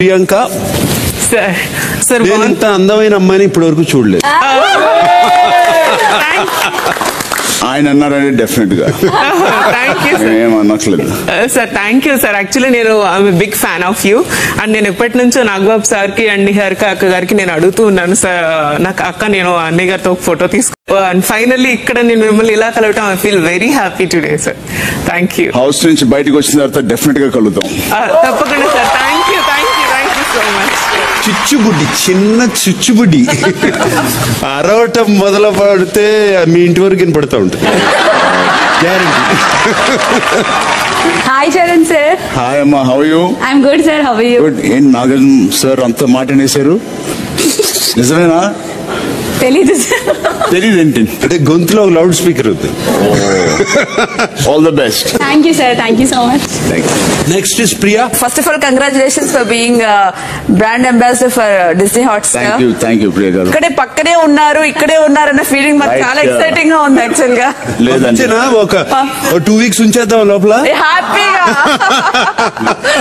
Priyanka? Sir sir నేను ఇంత అందమైన అమ్మాయిని ఇప్పటి వరకు చూడలేదు ఆయన అన్నారంటే డెఫినెట్గా thank you sir thank you sir actually నేను big fan of you and నేను ఎప్పటి నుంచో నాగబాబు సార్కి అండ్ నిహారిక అక్క గారికి నేను అడుగుతూ ఉన్నాను సార్ నాకు అక్క నేను అన్నయ్య గారితో ఒక ఫోటో తీసుకో అండ్ ఫైనల్లీ ఇక్కడ నేను మిమ్మల్ని ఇలా కలవటం I feel very happy today sir thank you house నుంచి బయటకు వచ్చిన తర్వాత డెఫినెట్గా కలుగుతాం తప్పకుండా sir thank you thank you thank you so much చిచ్చుబుడ్డి చిన్న చిచ్చుబుడ్డి. అరవటం మొదలు పడితే మీ ఇంటి వరకు వినపడతా ఉంటుంది. హాయ్ చరణ్ సార్ హాయ్ అమ్మా how you I'm good sir how you good ఏం నాగార్జున సార్ అంత మాట అనేసారు నిజమేనా తెలీదు. సార్ తెలియదేంటి అంటే గొంతులో లౌడ్ స్పీకర్ ఉంది. All the best thank you sir thank you so much next is Priya all, congratulations for being uh, brand ambassador for uh, Disney Hotstar. Thank you thank you Priya garu ఇక్కడే పక్కనే ఉన్నారు ఇక్కడే ఉన్నారు అన్న feeling మాకు చాలా ఎక్సైటింగ్గా ఉంది యాక్చువల్గా. లేదండి. అంతేనా? ఒక టూ వీక్స్ ఉంచేద్దాం లోపల? హ్యాపీగా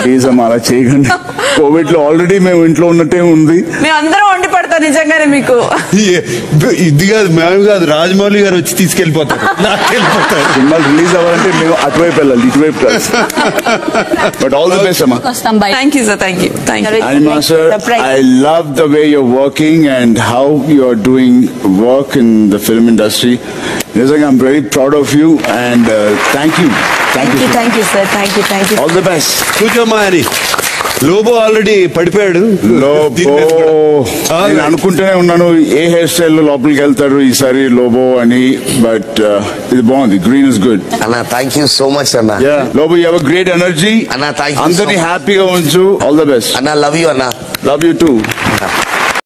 ప్లీజ్ అమ్మా అలా చేయకండి. కోవిడ్లో ఆల్రెడీ మేము ఇంట్లో ఉన్నట్టే ఉంది. మేము అందరం వండి పడతాం నిజంగానే మీకు. ఇది కాదు మేము కాదు రాజమౌళి గారు వచ్చి తీసుకెళ్ళిపోతారు. నాకెళ్ళిపోతారు. సినిమా రిలీజ్ అవ్వాలంటే మేము అటువైపు వెళ్ళాలి ఇటువైపు కాదు. బట్ ఆల్ ది బెస్ట్ అమ్మా. Thank you sir thank you thank you I love the way you're working and how you're doing work in the film industry. Nizang, I'm very proud of you and uh, thank you. Thank you. sir. Thank you sir thank you thank you All the best. కూర్చోమ్మా అని Lobo already పడిపోయాడు. లోబో నేను అనుకుంటూనే ఉన్నాను ఏ hair style లోపలికి వెళ్తారు ఈసారి లోబో అని బట్ ఇది బాగుంది గ్రీన్ ఇస్ గుడ్. అన్న థ్యాంక్ యూ సో మచ్ అన్న. Yeah Lobo you have great energy అన్న, thank you so అందరినీ. హ్యాపీగా ఉంచు. ఆల్ ద బెస్ట్ అన్న లవ్ యూ అన్న. Love you too